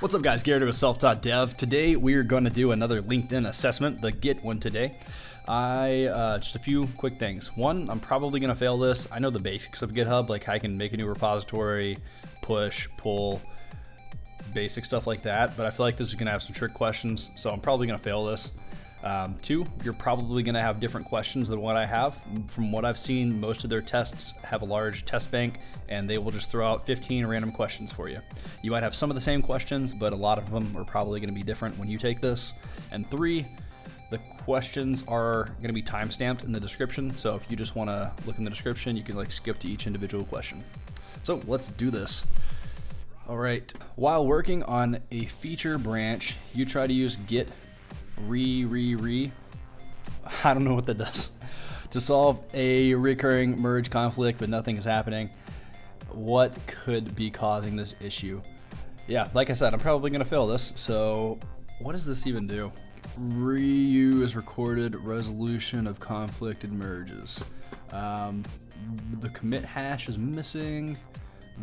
What's up guys, Garrett with Self-Taught Dev. Today we are going to do another LinkedIn assessment, the Git one today. I, uh, just a few quick things. One, I'm probably going to fail this. I know the basics of GitHub, like how I can make a new repository, push, pull, basic stuff like that, but I feel like this is going to have some trick questions, so I'm probably going to fail this. Um, two, you're probably going to have different questions than what I have. From what I've seen, most of their tests have a large test bank and they will just throw out 15 random questions for you. You might have some of the same questions, but a lot of them are probably going to be different when you take this. And three, the questions are going to be timestamped in the description. So if you just want to look in the description, you can like skip to each individual question. So let's do this. All right. While working on a feature branch, you try to use git re, re, re. I don't know what that does. to solve a recurring merge conflict, but nothing is happening. What could be causing this issue? Yeah, like I said, I'm probably going to fail this. So, what does this even do? Reuse recorded resolution of conflicted merges. Um, the commit hash is missing.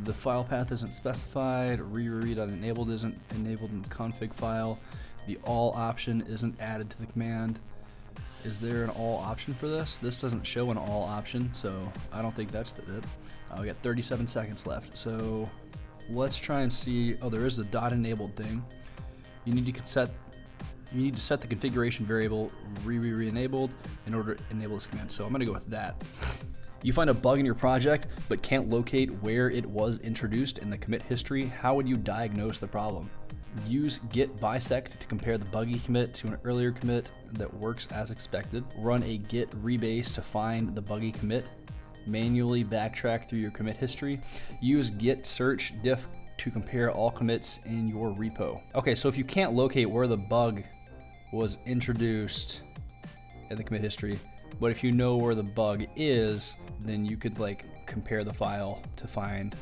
The file path isn't specified. rerere.enabled isn't enabled in the config file. The all option isn't added to the command. Is there an all option for this? This doesn't show an all option, so I don't think that's it. Uh, we got 37 seconds left, so let's try and see. Oh, there is the dot enabled thing. You need to set you need to set the configuration variable re re re enabled in order to enable this command. So I'm gonna go with that. You find a bug in your project but can't locate where it was introduced in the commit history. How would you diagnose the problem? Use git bisect to compare the buggy commit to an earlier commit that works as expected. Run a git rebase to find the buggy commit. Manually backtrack through your commit history. Use git search diff to compare all commits in your repo. Okay, so if you can't locate where the bug was introduced in the commit history, but if you know where the bug is, then you could like compare the file to find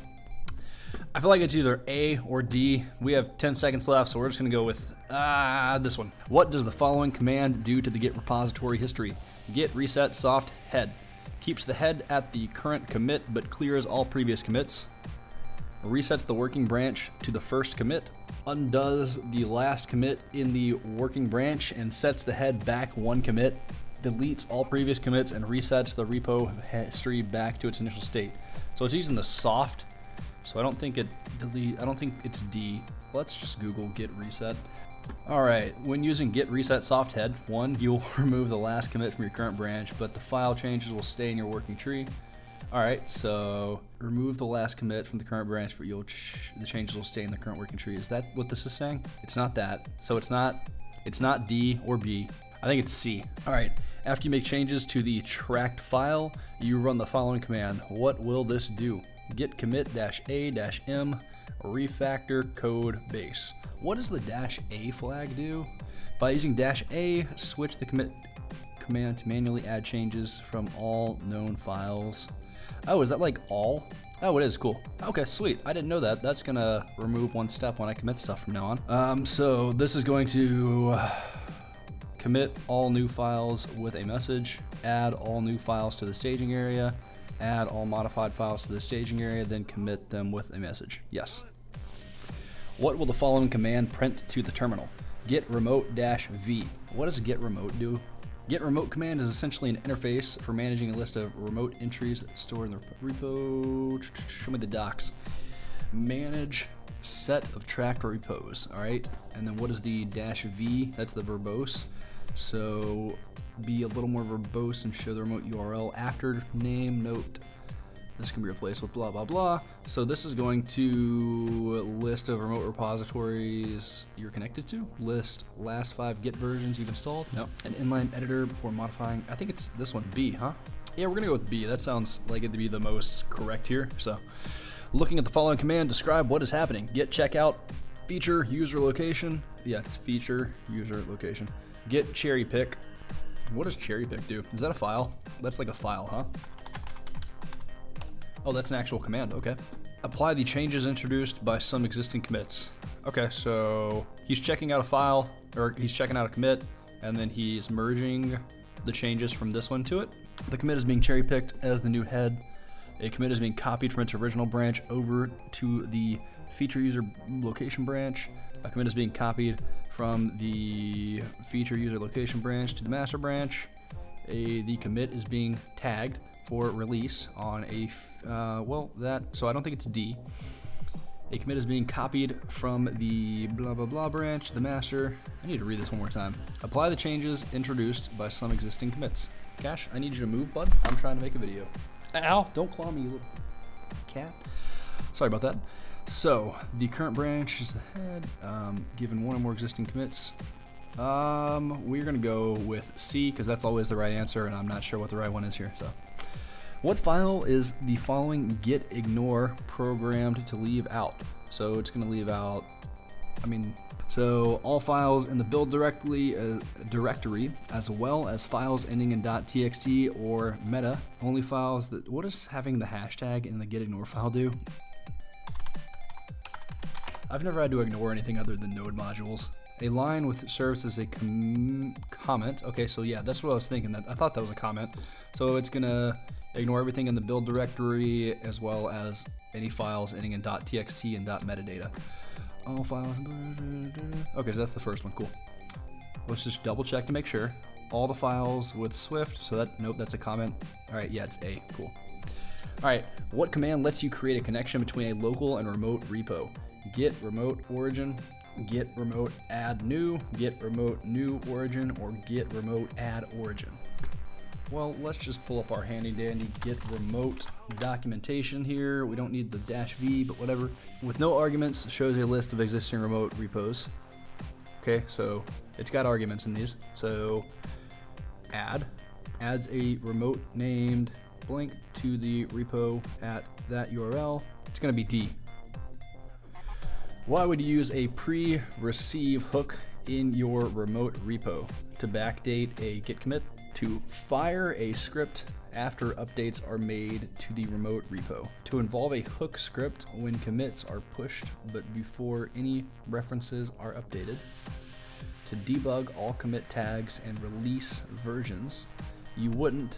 I feel like it's either A or D. We have 10 seconds left, so we're just gonna go with uh, this one. What does the following command do to the Git repository history? Git reset soft head. Keeps the head at the current commit, but clears all previous commits. Resets the working branch to the first commit. Undoes the last commit in the working branch and sets the head back one commit. Deletes all previous commits and resets the repo history back to its initial state. So it's using the soft so I don't think it delete, I don't think it's D. Let's just Google git reset. All right, when using git reset softhead, one, you'll remove the last commit from your current branch, but the file changes will stay in your working tree. All right, so remove the last commit from the current branch, but you'll ch the changes will stay in the current working tree. Is that what this is saying? It's not that. So it's not it's not D or B. I think it's C. All right, after you make changes to the tracked file, you run the following command. What will this do? Git commit dash a dash m refactor code base. What does the dash a flag do? By using dash a, switch the commit command to manually add changes from all known files. Oh, is that like all? Oh, it is cool. Okay, sweet. I didn't know that. That's gonna remove one step when I commit stuff from now on. Um, so this is going to commit all new files with a message, add all new files to the staging area, add all modified files to the staging area, then commit them with a message. Yes. What will the following command print to the terminal? Git remote dash V. What does git remote do? Git remote command is essentially an interface for managing a list of remote entries stored in the repo. Show me the docs. Manage set of tracked repos. All right. And then what is the dash V? That's the verbose. So be a little more verbose and show the remote URL after name note. This can be replaced with blah, blah, blah. So this is going to list of remote repositories you're connected to. List last five Git versions you've installed. No. An inline editor before modifying. I think it's this one, B, huh? Yeah, we're gonna go with B. That sounds like it to be the most correct here. So looking at the following command, describe what is happening. Git checkout, feature, user location. Yeah, it's feature, user location. Git cherry pick, what does cherry pick do? Is that a file? That's like a file, huh? Oh, that's an actual command, okay. Apply the changes introduced by some existing commits. Okay, so he's checking out a file, or he's checking out a commit, and then he's merging the changes from this one to it. The commit is being cherry picked as the new head. A commit is being copied from its original branch over to the feature user location branch. A commit is being copied from the feature user location branch to the master branch. A, the commit is being tagged for release on a, uh, well, that, so I don't think it's D. A commit is being copied from the blah blah blah branch to the master. I need to read this one more time. Apply the changes introduced by some existing commits. Cash, I need you to move, bud. I'm trying to make a video. Ow! Don't claw me, you little cat. Sorry about that. So, the current branch is the head. Um, given one or more existing commits, um, we're to go with C because that's always the right answer, and I'm not sure what the right one is here. So, what file is the following git ignore programmed to leave out? So it's to leave out, I mean, so all files in the build directly uh, directory, as well as files ending in .txt or meta. Only files that. What does having the hashtag in the git ignore file do? I've never had to ignore anything other than node modules. A line with serves as a com comment. Okay, so yeah, that's what I was thinking. That I thought that was a comment. So it's gonna ignore everything in the build directory as well as any files ending in .txt and .metadata. All files. Okay, so that's the first one. Cool. Let's just double check to make sure. All the files with Swift. So that nope, that's a comment. All right, yeah, it's A. Cool. All right, what command lets you create a connection between a local and remote repo? Git remote origin git remote add new, git remote new origin, or git remote add origin. Well, let's just pull up our handy dandy git remote documentation here. We don't need the dash V, but whatever. With no arguments, shows a list of existing remote repos. Okay, so it's got arguments in these. So add adds a remote named blank to the repo at that URL. It's gonna be D. Why would you use a pre-receive hook in your remote repo to backdate a git commit, to fire a script after updates are made to the remote repo, to involve a hook script when commits are pushed but before any references are updated, to debug all commit tags and release versions. You wouldn't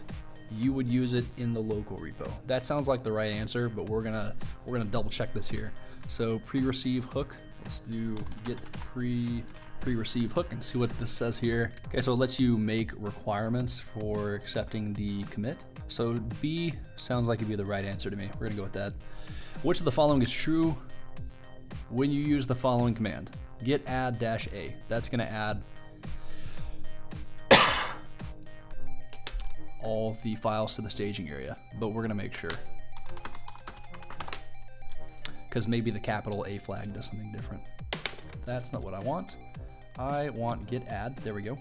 you would use it in the local repo. That sounds like the right answer, but we're gonna we're gonna double check this here. So pre-receive hook. Let's do git pre pre-receive hook and see what this says here. Okay, so it lets you make requirements for accepting the commit. So B sounds like it'd be the right answer to me. We're gonna go with that. Which of the following is true when you use the following command? Git add dash A. That's gonna add all the files to the staging area, but we're gonna make sure because maybe the capital A flag does something different. That's not what I want. I want git add. There we go.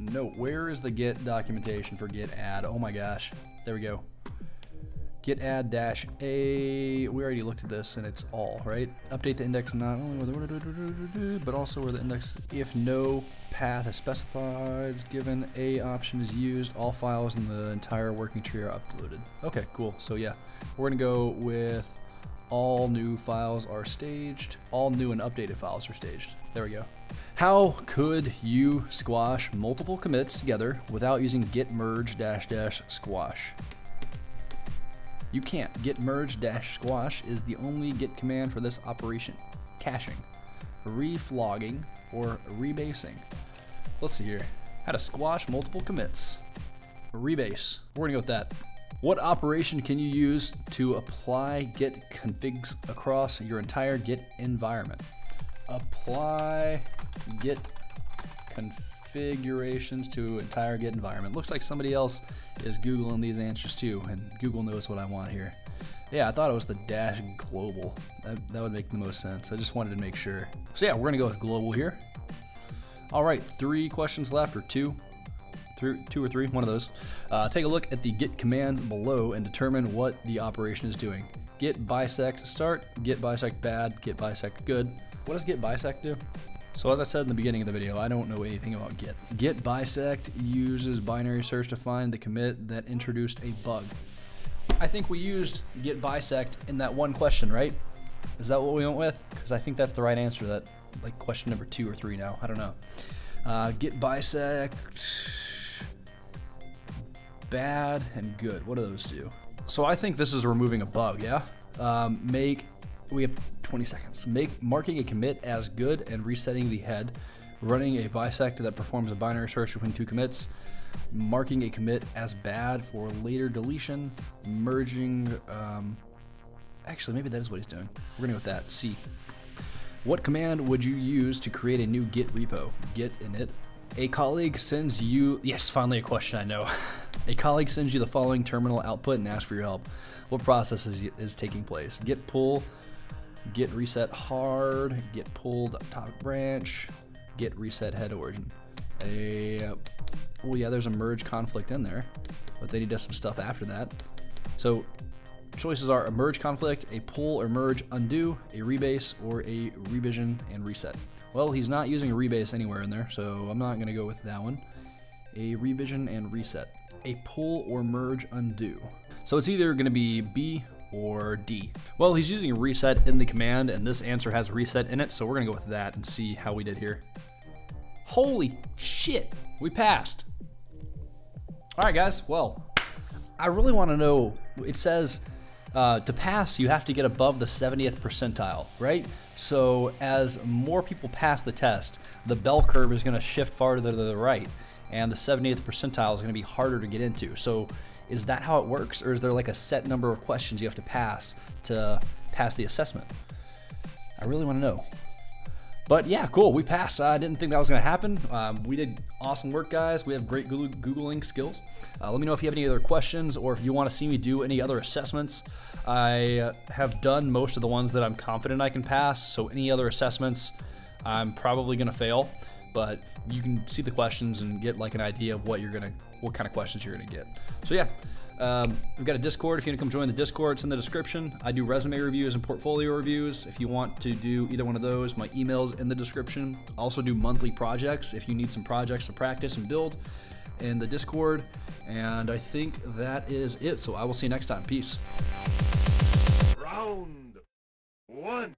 No, where is the git documentation for git add? Oh my gosh. There we go. Git add dash A. We already looked at this and it's all, right? Update the index not only where the but also where the index. If no path is specified, given A option is used, all files in the entire working tree are uploaded. Okay, cool. So yeah, we're gonna go with all new files are staged. All new and updated files are staged. There we go. How could you squash multiple commits together without using git merge dash dash squash? You can't. Git merge dash squash is the only git command for this operation. Caching, reflogging, or rebasing. Let's see here. How to squash multiple commits. Rebase. We're gonna go with that. What operation can you use to apply git configs across your entire git environment? Apply git configurations to entire git environment. Looks like somebody else is Googling these answers too, and Google knows what I want here. Yeah, I thought it was the dash global. That, that would make the most sense. I just wanted to make sure. So yeah, we're gonna go with global here. All right, three questions left, or two two or three, one of those. Uh, take a look at the git commands below and determine what the operation is doing. Git bisect start, git bisect bad, git bisect good. What does git bisect do? So as I said in the beginning of the video, I don't know anything about Git. Git bisect uses binary search to find the commit that introduced a bug. I think we used git bisect in that one question, right? Is that what we went with? Because I think that's the right answer. That like question number two or three now. I don't know. Uh, git bisect bad, and good. What do those do? So I think this is removing a bug, yeah? Um, make, we have 20 seconds. Make marking a commit as good and resetting the head. Running a bisect that performs a binary search between two commits. Marking a commit as bad for later deletion. Merging. Um, actually, maybe that is what he's doing. We're gonna go with that. C. What command would you use to create a new Git repo? Git init. A colleague sends you. Yes, finally a question I know. a colleague sends you the following terminal output and asks for your help. What process is, is taking place? Git pull, git reset hard, git pulled top branch, git reset head origin. A well, yeah, there's a merge conflict in there, but then he does some stuff after that. So choices are a merge conflict, a pull or merge undo, a rebase, or a revision and reset. Well, he's not using a rebase anywhere in there, so I'm not going to go with that one. A revision and reset. A pull or merge undo. So it's either going to be B or D. Well, he's using reset in the command, and this answer has reset in it, so we're to go with that and see how we did here. Holy shit, we passed. All right, guys, well, I really want to know, it says uh, to pass, you have to get above the 70th percentile, right? So as more people pass the test, the bell curve is to shift farther to the right, and the 70th percentile is going to be harder to get into. So is that how it works, or is there like a set number of questions you have to pass to pass the assessment? I really want to know. But yeah, cool. We passed. I didn't think that was going to happen. Um, we did awesome work, guys. We have great Googling skills. Uh, let me know if you have any other questions or if you want to see me do any other assessments. I have done most of the ones that I'm confident I can pass. So any other assessments, I'm probably going to fail but you can see the questions and get like an idea of what you're gonna, what kind of questions you're gonna get. So yeah, um, we've got a Discord. If you want to come join the Discord, it's in the description. I do resume reviews and portfolio reviews. If you want to do either one of those, my email's in the description. I also do monthly projects if you need some projects to practice and build in the Discord. And I think that is it. So I will see you next time. Peace. Round one.